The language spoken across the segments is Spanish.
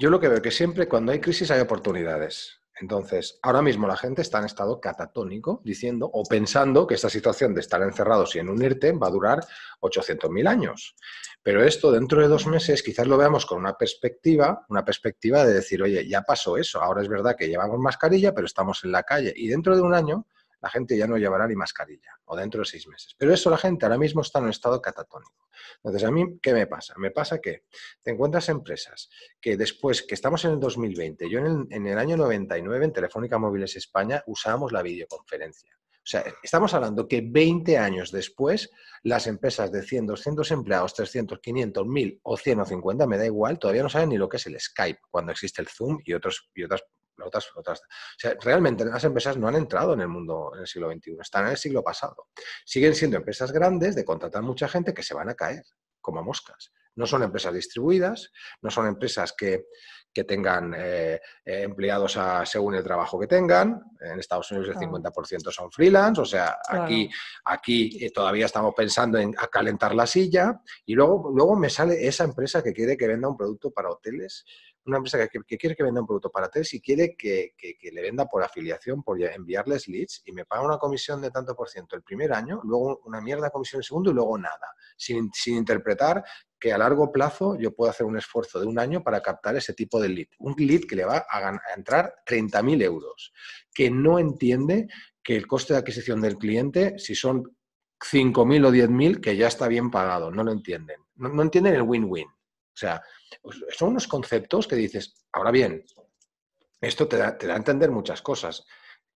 Yo lo que veo que siempre cuando hay crisis hay oportunidades. Entonces, ahora mismo la gente está en estado catatónico diciendo o pensando que esta situación de estar encerrados y en un IRTE va a durar 800.000 años. Pero esto dentro de dos meses quizás lo veamos con una perspectiva, una perspectiva de decir, oye, ya pasó eso, ahora es verdad que llevamos mascarilla, pero estamos en la calle y dentro de un año la gente ya no llevará ni mascarilla, o dentro de seis meses. Pero eso la gente ahora mismo está en un estado catatónico. Entonces, ¿a mí qué me pasa? Me pasa que te encuentras empresas que después, que estamos en el 2020, yo en el, en el año 99 en Telefónica Móviles España usábamos la videoconferencia. O sea, estamos hablando que 20 años después, las empresas de 100, 200 empleados, 300, 500, 1000 o 100 o 50, me da igual, todavía no saben ni lo que es el Skype, cuando existe el Zoom y, otros, y otras otras, otras. O sea, realmente las empresas no han entrado en el mundo en el siglo XXI, están en el siglo pasado. Siguen siendo empresas grandes de contratar mucha gente que se van a caer como moscas. No son empresas distribuidas, no son empresas que, que tengan eh, eh, empleados a, según el trabajo que tengan. En Estados Unidos el 50% son freelance, o sea, aquí, aquí eh, todavía estamos pensando en calentar la silla y luego, luego me sale esa empresa que quiere que venda un producto para hoteles una empresa que, quiere que venda un producto para TES y quiere que, le venda por afiliación, por enviarles leads y me paga una comisión de tanto por ciento el primer año, luego una mierda comisión el segundo y luego nada, sin, interpretar que a largo plazo yo puedo hacer un esfuerzo de un año para captar ese tipo de lead. Un lead que le va a, a entrar 30.000 euros, que no entiende que el coste de adquisición del cliente, si son 5.000 o 10.000, que ya está bien pagado, no lo entienden. no entienden el win-win. O sea, pues, son unos conceptos que dices, ahora bien, esto te da, a entender muchas cosas,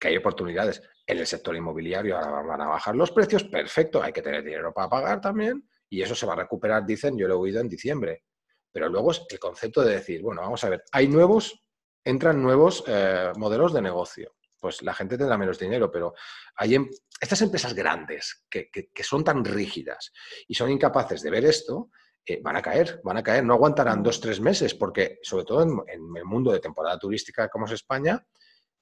que hay oportunidades. En el sector inmobiliario ahora van a bajar los precios, perfecto, hay que tener dinero para pagar también, y eso se va a recuperar, dicen, yo lo he oído en diciembre. Pero luego es el concepto de decir, bueno, vamos a ver, hay nuevos, entran nuevos eh, modelos de negocio. Pues la gente tendrá menos dinero, pero hay em, estas empresas grandes que, que son tan rígidas y son incapaces de ver esto, eh, van a caer, van a caer, no aguantarán dos, tres meses, porque sobre todo en, el mundo de temporada turística como es España,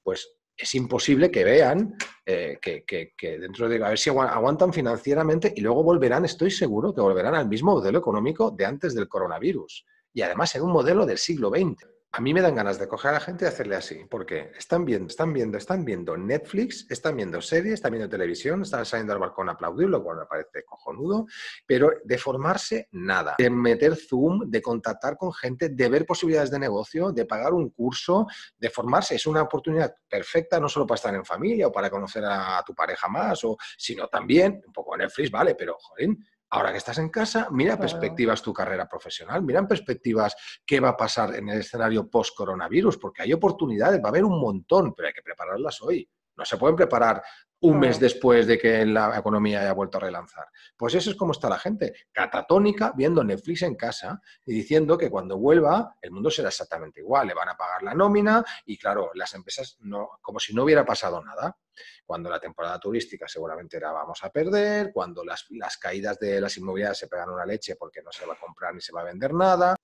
pues es imposible que vean eh, que, que, dentro de, a ver si aguantan financieramente y luego volverán, estoy seguro que volverán al mismo modelo económico de antes del coronavirus. Y además en un modelo del siglo XX a mí me dan ganas de coger a la gente y hacerle así, porque están viendo, están viendo, están viendo Netflix, están viendo series, están viendo televisión, están saliendo al balcón a aplaudir, lo cual me parece cojonudo, pero de formarse nada, de meter Zoom, de contactar con gente, de ver posibilidades de negocio, de pagar un curso, de formarse, es una oportunidad perfecta no solo para estar en familia o para conocer a tu pareja más, sino también, un poco Netflix, vale, pero joder, Ahora que estás en casa, mira perspectivas tu carrera profesional, mira en perspectivas qué va a pasar en el escenario post-coronavirus, porque hay oportunidades, va a haber un montón, pero hay que prepararlas hoy. No se pueden preparar un mes después de que la economía haya vuelto a relanzar. Pues eso es como está la gente, catatónica, viendo Netflix en casa y diciendo que cuando vuelva el mundo será exactamente igual, le van a pagar la nómina y claro, las empresas no, como si no hubiera pasado nada. Cuando la temporada turística seguramente la vamos a perder, cuando las, caídas de las inmobiliarias se pegan una leche porque no se va a comprar ni se va a vender nada,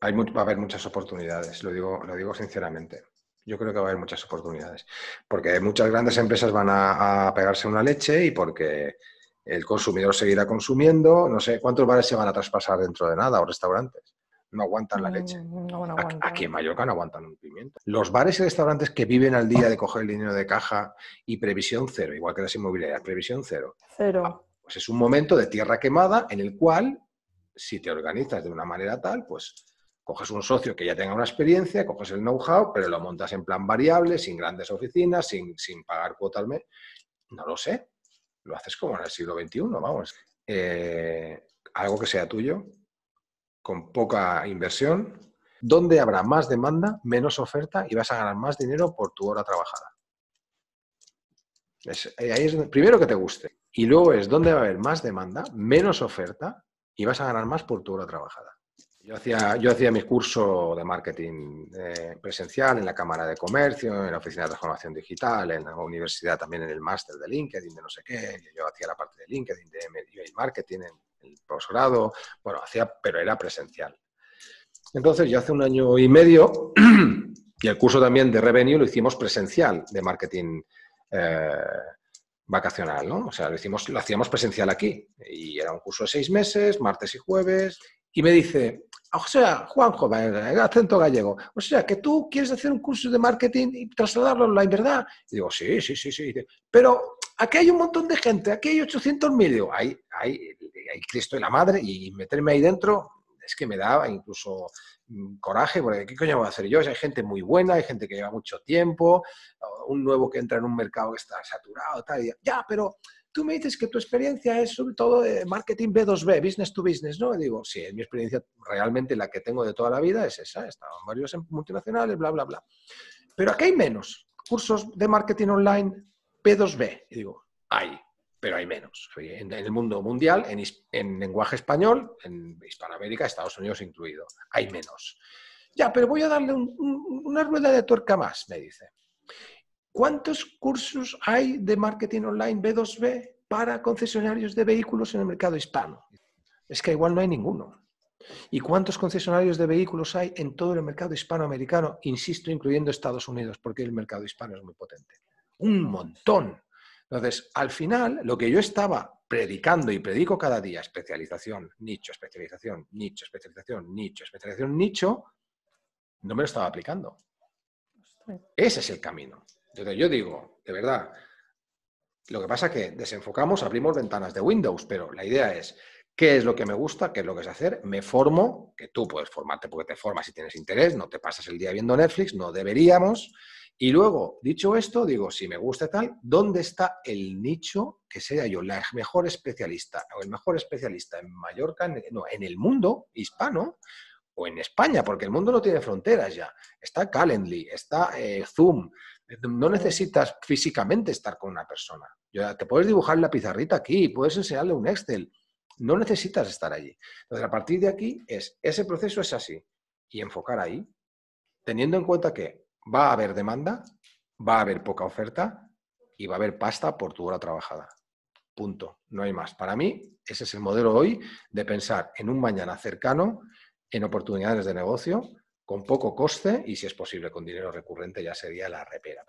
hay, va a haber muchas oportunidades, lo digo, lo digo sinceramente yo creo que va a haber muchas oportunidades. Porque muchas grandes empresas van a, pegarse una leche y porque el consumidor seguirá consumiendo. No sé cuántos bares se van a traspasar dentro de nada o restaurantes. No aguantan la leche. Mm, aquí, en Mallorca no aguantan un pimiento. Los bares y restaurantes que viven al día de coger el dinero de caja y previsión cero, igual que las inmobiliarias, previsión cero. Cero. Ah, pues es un momento de tierra quemada en el cual, si te organizas de una manera tal, pues Coges un socio que ya tenga una experiencia, coges el know-how, pero lo montas en plan variable, sin grandes oficinas, sin, sin pagar cuota al mes. No lo sé. Lo haces como en el siglo XXI, vamos. Eh, algo que sea tuyo, con poca inversión, donde habrá más demanda, menos oferta y vas a ganar más dinero por tu hora trabajada. Eh, es primero que te guste. Y luego es donde va a haber más demanda, menos oferta y vas a ganar más por tu hora trabajada. Yo hacía, yo hacía mi curso de marketing eh, presencial en la Cámara de Comercio, en la Oficina de Transformación Digital, en la universidad también en el máster de LinkedIn, de no sé qué. Yo hacía la parte de LinkedIn, de email marketing, en el posgrado. Bueno, hacía, pero era presencial. Entonces, yo hace un año y medio, y el curso también de Revenue lo hicimos presencial, de marketing eh, vacacional, ¿no? O sea, lo, hicimos, lo hacíamos presencial aquí. Y era un curso de seis meses, martes y jueves. Y me dice, o sea, Juanjo, acento gallego, o sea, que tú quieres hacer un curso de marketing y trasladarlo online, ¿verdad? Y digo, sí, sí, sí, sí. Pero aquí hay un montón de gente, aquí hay 800.000. Digo, hay, hay, hay Cristo y la madre, y meterme ahí dentro es que me da incluso mm, coraje, porque ¿qué coño voy a hacer yo? hay gente muy buena, hay gente que lleva mucho tiempo, un nuevo que entra en un mercado que está saturado, tal, y ya, pero tú me dices que tu experiencia es sobre todo de marketing B2B, business to business, ¿no? Digo, sí, es mi experiencia realmente la que tengo de toda la vida, es esa, he en varios multinacionales, bla, bla, bla. Pero aquí hay menos cursos de marketing online B2B. Y digo, hay, pero hay menos. En, el mundo mundial, en, lenguaje español, en Hispanoamérica, Estados Unidos incluido, hay menos. Ya, pero voy a darle una rueda de tuerca más, me dice. ¿Cuántos cursos hay de marketing online B2B para concesionarios de vehículos en el mercado hispano? Es que igual no hay ninguno. ¿Y cuántos concesionarios de vehículos hay en todo el mercado hispanoamericano? Insisto, incluyendo Estados Unidos, porque el mercado hispano es muy potente. Un montón. Entonces, al final, lo que yo estaba predicando y predico cada día, especialización, nicho, especialización, nicho, especialización, nicho, especialización, nicho, no me lo estaba aplicando. Ese es el camino. Entonces yo digo, de verdad, lo que pasa es que desenfocamos, abrimos ventanas de Windows, pero la idea es, ¿qué es lo que me gusta? ¿Qué es lo que es hacer? Me formo, que tú puedes formarte porque te formas si tienes interés, no te pasas el día viendo Netflix, no deberíamos. Y luego, dicho esto, digo, si me gusta tal, ¿dónde está el nicho que sea yo la mejor especialista o el mejor especialista en Mallorca, no, en el mundo hispano o en España? Porque el mundo no tiene fronteras ya. Está Calendly, está eh, Zoom, no necesitas físicamente estar con una persona. te puedes dibujar la pizarrita aquí, puedes enseñarle un Excel. No necesitas estar allí. Entonces, a partir de aquí, es, ese proceso es así. Y enfocar ahí, teniendo en cuenta que va a haber demanda, va a haber poca oferta y va a haber pasta por tu hora trabajada. Punto. No hay más. Para mí, ese es el modelo hoy de pensar en un mañana cercano, en oportunidades de negocio con poco coste y si es posible con dinero recurrente ya sería la repera.